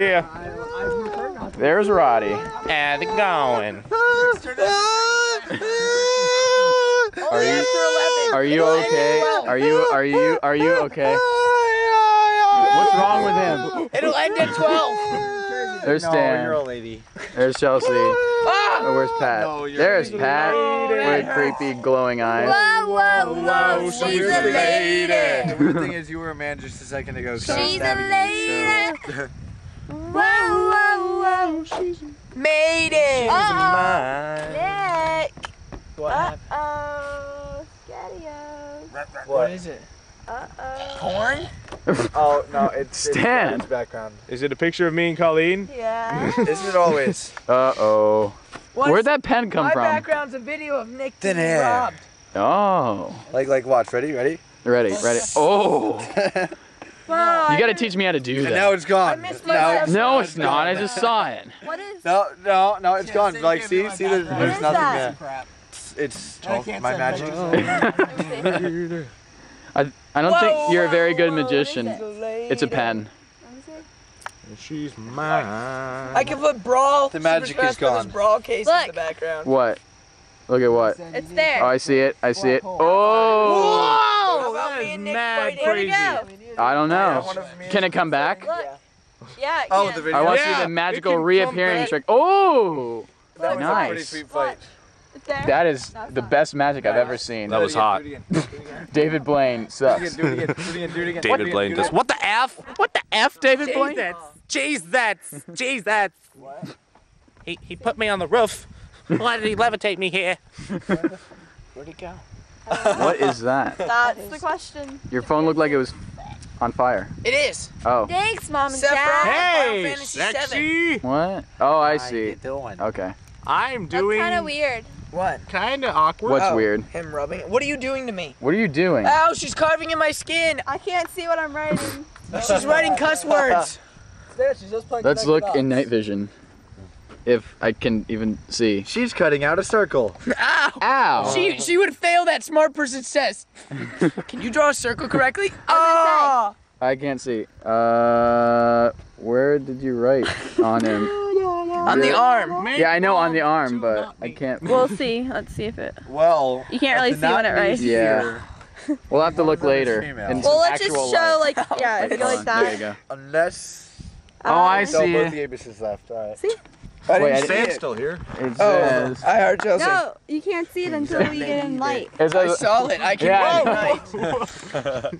Yeah. There's Roddy. And going. Are you are you okay? Are you are you are you okay? What's wrong with him? It'll end at 12. There's Stan. you're a lady. There's Chelsea. Oh, where's Pat? No, There's a Pat with creepy glowing eyes. Whoa, whoa, whoa, she's a lady. The weird thing is, you were a man just a second ago. She's a stabbing me, lady. so- Whoa, whoa, whoa, she's Made it. Uh-oh. Nick. What happened? Uh-oh. Scatio. What is it? Uh-oh. Porn? Oh no, it's it's Stan. It's background. Is it a picture of me and Colleen? Yeah. Isn't it always? Uh oh. Where'd that pen come My from? background's a video of Nick Thin being hair. robbed. Oh. like like watch. Ready? Ready? Ready, ready. Oh. Whoa, You gotta teach me how to do And now it's gone. I missed my now step. it's, No, it's not. I just saw it. What is no, no, no, it's Can't gone. say Like see, see, there's, background. there's What is nothing that? there. Crap. It's I oh, my magic. magic. I, I don't think you're a very good whoa, magician. It's a pen. She's mine. I can put brawl. The magic is Smash Brothers gone. Brawl case in the background. What? Look at what? It's there. Oh, I see it. I see it. Oh. Whoa! that How about is me and Nick mad fighting? Where'd it crazy. Go? I don't know. one Can it come back? Look. Yeah, it Oh, can. the video. I want to Yeah, see the magical reappearing trick. Oh! That was a pretty Nice. sweet fight. It's there. That is the best magic I've ever seen. That was hot. Do it again, do it again. David Blaine sucks. again, do it again, do it again, do it again. David Blaine does. What the F? What the F, David Blaine? Jesus. Jesus. Jesus. He, he put me on the roof. Why did he levitate me here? Where'd he go? What is that? That's the question. Your phone looked like it was on fire. It is. Oh. Thanks, Mom and Sephiroth. Dad. Hey, Final Fantasy sexy. What? Oh, I How see. you doing? Okay. I'm doing. That's doing kind of weird. What? kind of awkward. What's Oh, weird? Him rubbing. What are you doing to me? What are you doing? Ow, she's carving in my skin. I can't see what I'm writing. She's writing cuss words. Let's look in night vision. If I can even see. She's cutting out a circle. Ow. Ow! She she would fail that smart person's test. Can you draw a circle correctly? Oh. I can't see. Uh, where did you write on him? On the arm. Yeah, I know on the arm, but I can't. We'll see. Let's see if it. Well, You can't really see when it not writes. Yeah. We'll have to look later. female. in Well, some let's just show light. like yeah, if you like that. There you go. Unless. Oh, I No, see both it. the Abus's left. All right. See? I Wait, didn't I see it. still here. It Oh, says. I heard Chelsea. No, you can't see it until we get in light. It I says saw it. I can Yeah. yeah.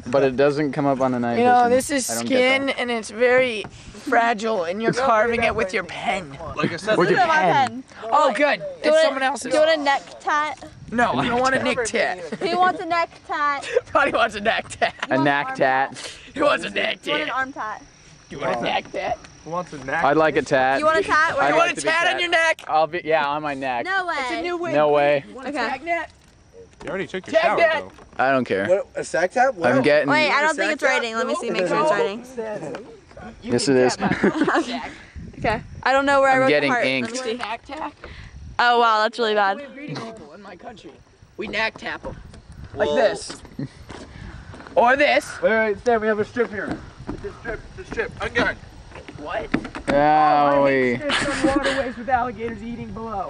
but it doesn't come up on the night You know, vision. this is I don't get skin that. and it's very fragile and you're carving it with your pen. Like I said, With your Look at my pen. pen. Oh, good. Do It's it- someone else's. Do you want a neck tat? No, I don't want a neck tat. Who wants a neck tat? Probably wants a neck tat. A knack tat. Who wants a neck You want an tat? arm tat? You want a neck tat? Who wants a neck? I'd like a tat. You want a tat? I'd Where You like want a to tat on tat. your neck? I'll be yeah on my neck. no way. It's a new way. No way. Want a tag net? You already took your Tag shower that. though. I don't care. What, a sack tap? What? I'm getting. Wait, I don't think it's writing. Let me see. Make sure it's writing. You Yes, it is. tap Okay. I don't know where I I'm wrote getting the heart. inked. Let You me see. Oh wow, that's really bad. We have greeting people in my country. We knack tap them. Like this. Or this. Wait, wait, Stan, we have a strip here. This strip, this strip. Unguard. What? Oh, we. On waterways with alligators eating below.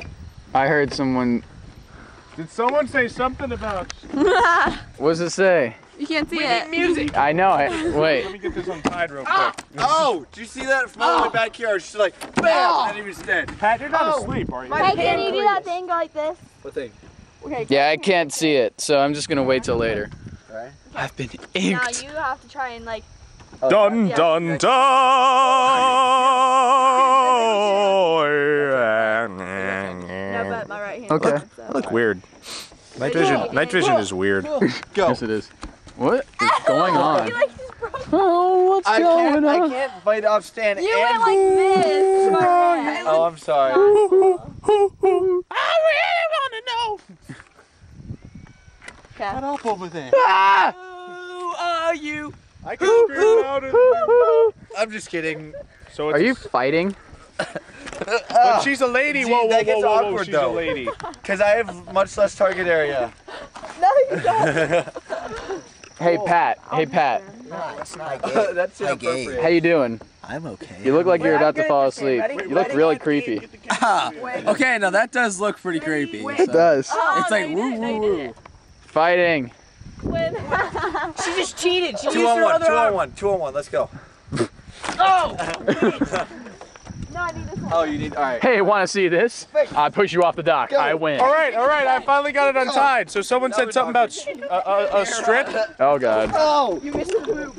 I heard someone. Did someone say something about? What does it say? you can't see We it. need music. I know it. Wait. Let me get this untied real ah! quick. Oh, did you see that from all the way ah! back here? She's like, bam, ah! and he was dead. Pat, you're not Oh, asleep, are you? my- Hey, can you do that thing? Like this. What thing? Okay. Yeah, I can't see it, so I'm just gonna wait till later. Alright. I've been Now you have to try and like. Dun Yeah. dun No, dun. but my right hand. Okay. So. Look weird. Night vision. Night vision is weird. Go. Yes, it is. What is going on? You like just broke. Oh, what's I going can't, I can't fight off Stan You and went like this. to my hand. Oh, I'm sorry. I really want to know. Okay. up over there. Ah! Who are you? I can scream louder. I'm just kidding. So it's Are you fighting? But she's a lady. See, Whoa, whoa, that whoa, gets whoa, whoa. awkward, She's though. a lady. Because I have much less target area. No, you don't. Hey, Pat. Hey, Pat. That's not That's Hi, gay. How you doing? I'm okay. You look like you're about to fall asleep. Ready? You look Ready? really creepy. okay, now that does look pretty creepy. It does. Oh, It's like you woo woo woo. Fighting. When- She just cheated. She Two used on her one, other two on one, two on one. Let's go. Oh! No, I need this one. Oh, you need. All right. Hey, want to see this? I push you off the dock. I win. All right, all right. I finally got it untied. So someone said something about s- a, a, a strip. Oh God. Oh! You missed the loop.